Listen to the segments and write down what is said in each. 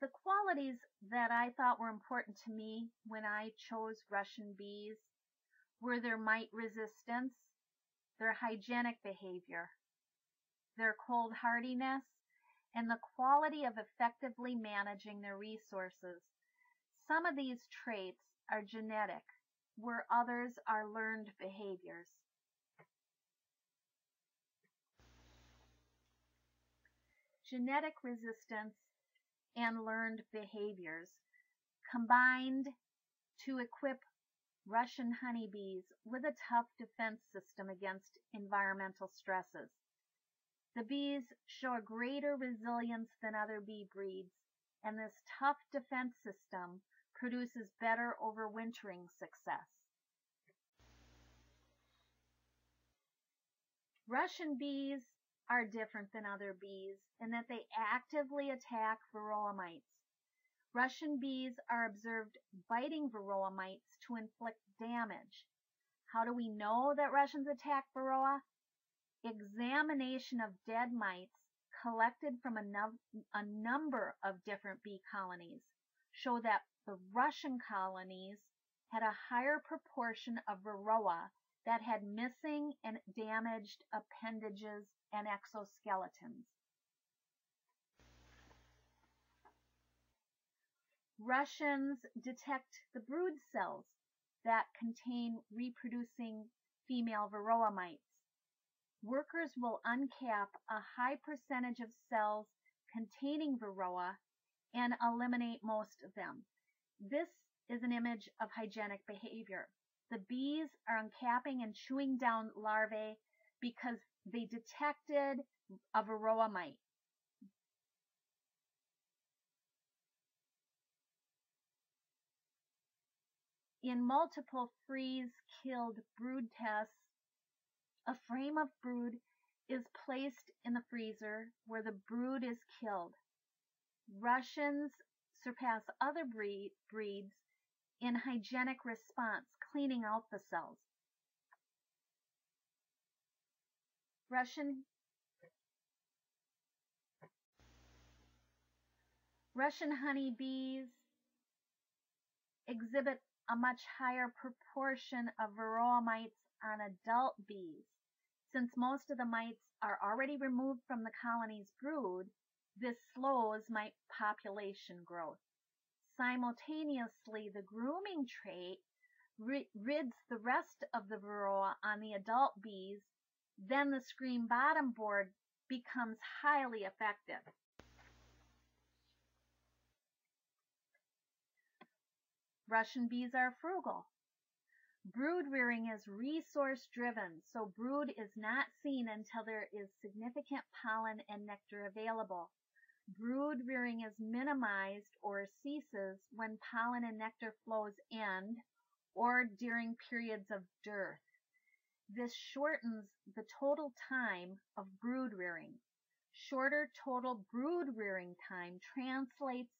The qualities that I thought were important to me when I chose Russian bees were their mite resistance, their hygienic behavior, their cold hardiness, and the quality of effectively managing their resources. Some of these traits are genetic, where others are learned behaviors. Genetic resistance and learned behaviors combined to equip Russian honeybees with a tough defense system against environmental stresses. The bees show a greater resilience than other bee breeds, and this tough defense system produces better overwintering success. Russian bees are different than other bees in that they actively attack varroa mites. Russian bees are observed biting varroa mites to inflict damage. How do we know that Russians attack varroa? Examination of dead mites collected from a, num a number of different bee colonies show that the Russian colonies had a higher proportion of varroa that had missing and damaged appendages and exoskeletons. Russians detect the brood cells that contain reproducing female varroa mites. Workers will uncap a high percentage of cells containing varroa and eliminate most of them. This is an image of hygienic behavior. The bees are uncapping and chewing down larvae because they detected a varroa mite. In multiple freeze-killed brood tests, a frame of brood is placed in the freezer where the brood is killed. Russians surpass other breed, breeds in hygienic response, cleaning out the cells. Russian Russian honeybees exhibit a much higher proportion of varroa mites on adult bees. Since most of the mites are already removed from the colony's brood, this slows mite population growth. Simultaneously, the grooming trait rids the rest of the varroa on the adult bees then the screen bottom board becomes highly effective. Russian bees are frugal. Brood rearing is resource driven, so brood is not seen until there is significant pollen and nectar available. Brood rearing is minimized or ceases when pollen and nectar flows end or during periods of dearth. This shortens the total time of brood rearing. Shorter total brood rearing time translates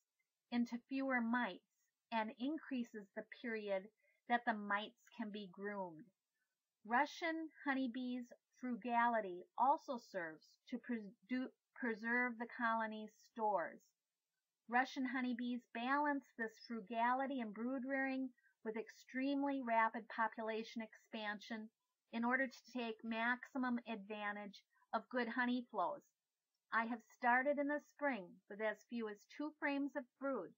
into fewer mites and increases the period that the mites can be groomed. Russian honeybees' frugality also serves to preserve the colony's stores. Russian honeybees balance this frugality and brood rearing with extremely rapid population expansion in order to take maximum advantage of good honey flows. I have started in the spring with as few as two frames of brood,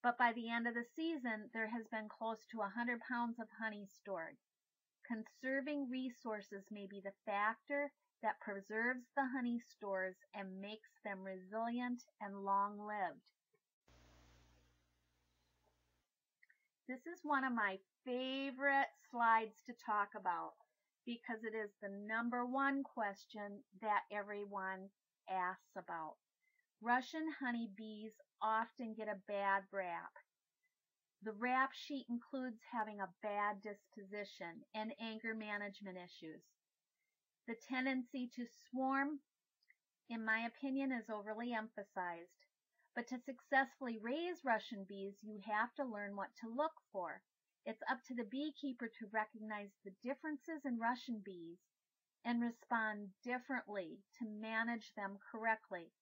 but by the end of the season, there has been close to a 100 pounds of honey stored. Conserving resources may be the factor that preserves the honey stores and makes them resilient and long-lived. This is one of my favorite slides to talk about because it is the number one question that everyone asks about. Russian honeybees often get a bad rap. The rap sheet includes having a bad disposition and anger management issues. The tendency to swarm, in my opinion, is overly emphasized. But to successfully raise Russian bees, you have to learn what to look for. It's up to the beekeeper to recognize the differences in Russian bees and respond differently to manage them correctly.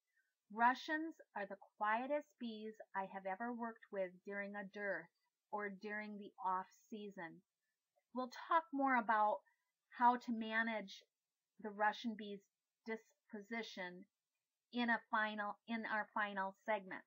Russians are the quietest bees I have ever worked with during a dearth or during the off season. We'll talk more about how to manage the Russian bees disposition in a final in our final segment.